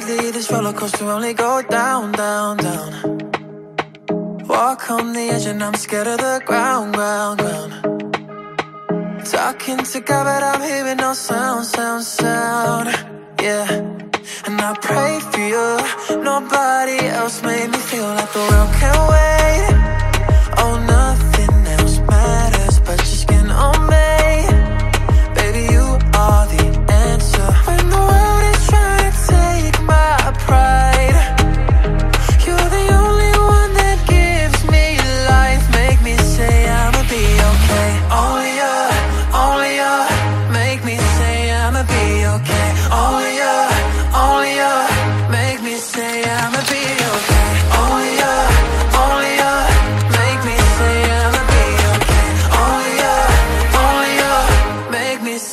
believe this roller coaster only go down, down, down. Walk on the edge and I'm scared of the ground, ground, ground. Talking to God, but I'm hearing no sound, sound, sound. Yeah. And I pray for you. Nobody else made me feel like the world can wait.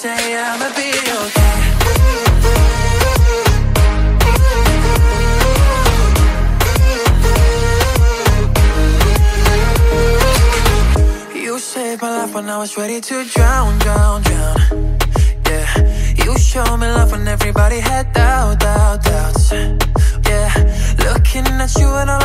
I'ma be okay. You saved my life when I was ready to drown, drown, drown. Yeah, you showed me love when everybody had doubt, doubt, doubts. Yeah, looking at you and all